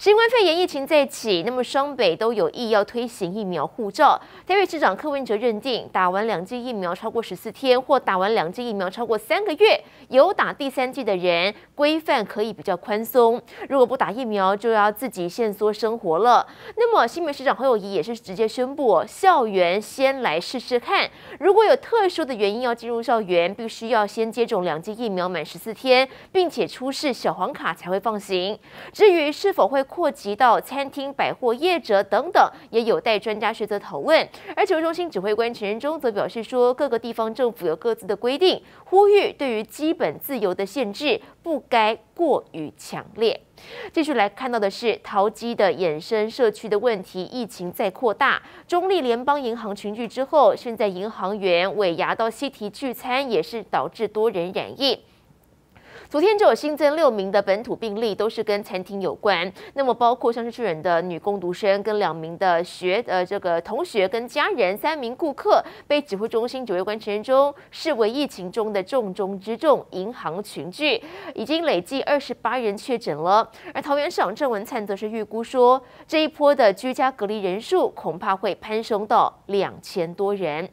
新冠肺炎疫情再起，那么双北都有意要推行疫苗护照。台北市长柯文哲认定，打完两剂疫苗超过十四天，或打完两剂疫苗超过三个月，有打第三剂的人，规范可以比较宽松。如果不打疫苗，就要自己限缩生活了。那么新北市长侯友谊也是直接宣布，校园先来试试看，如果有特殊的原因要进入校园，必须要先接种两剂疫苗满十四天，并且出示小黄卡才会放行。至于是否会扩及到餐厅、百货业者等等，也有待专家学者讨论。而指挥中心指挥官陈仁忠则表示说，各个地方政府有各自的规定，呼吁对于基本自由的限制不该过于强烈。继续来看到的是淘机的衍生社区的问题，疫情在扩大，中立联邦银行群聚之后，现在银行员尾牙到西提聚餐，也是导致多人染疫。昨天就有新增六名的本土病例，都是跟餐厅有关。那么包括像是确诊的女工读生跟两名的学呃这个同学跟家人，三名顾客被指挥中心指挥官陈仁忠视为疫情中的重中之重。银行群聚已经累计二十八人确诊了。而桃园市长郑文灿则是预估说，这一波的居家隔离人数恐怕会攀升到两千多人。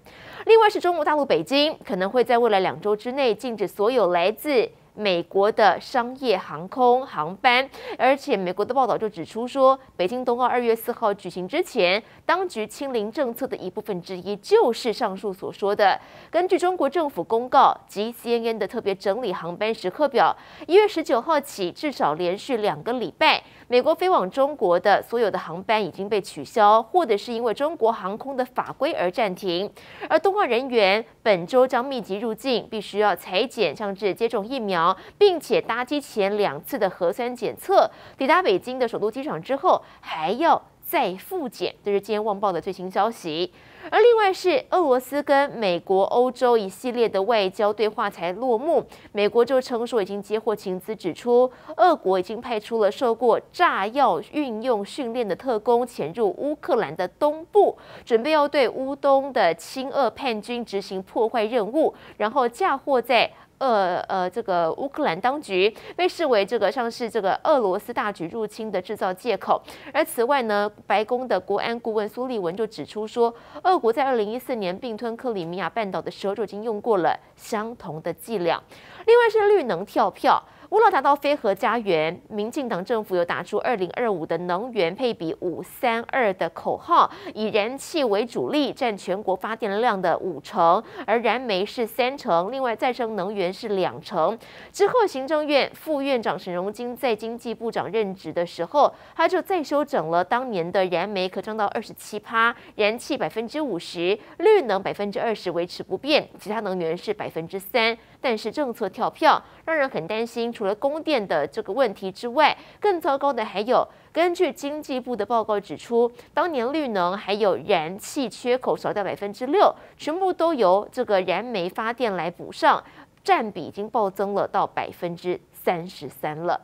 另外是中国大陆北京可能会在未来两周之内禁止所有来自美国的商业航空航班，而且美国的报道就指出说，北京冬奥二月四号举行之前，当局清零政策的一部分之一就是上述所说的。根据中国政府公告及 CNN 的特别整理航班时刻表，一月十九号起，至少连续两个礼拜，美国飞往中国的所有的航班已经被取消，或者是因为中国航空的法规而暂停。而冬奥人员本周将密集入境，必须要裁剪，像是接种疫苗并且搭机前两次的核酸检测，抵达北京的首都机场之后还要再复检，这是今天《旺报》的最新消息。而另外是俄罗斯跟美国、欧洲一系列的外交对话才落幕，美国就称说已经接获情资，指出俄国已经派出了受过炸药运用训练的特工潜入乌克兰的东部，准备要对乌东的亲俄叛军执行破坏任务，然后嫁祸在。呃呃，这个乌克兰当局被视为这个像是这个俄罗斯大举入侵的制造借口。而此外呢，白宫的国安顾问苏利文就指出说，俄国在二零一四年并吞克里米亚半岛的时候就已经用过了相同的伎俩。另外是绿能跳票。为了达到非核家园，民进党政府有打出二零二五的能源配比五三二的口号，以燃气为主力，占全国发电量的五成，而燃煤是三成，另外再生能源是两成。之后，行政院副院长沈荣金在经济部长任职的时候，他就再修整了当年的燃煤可涨到二十七趴，燃气百分之五十，绿能百分之二十维持不变，其他能源是百分之三。但是政策跳票，让人很担心。除了供电的这个问题之外更糟糕的还有根据经济部的报告指出当年绿能还有燃气缺口少掉百分之六全部都由这个燃煤发电来补上占比已经暴增了到百分之三十三了。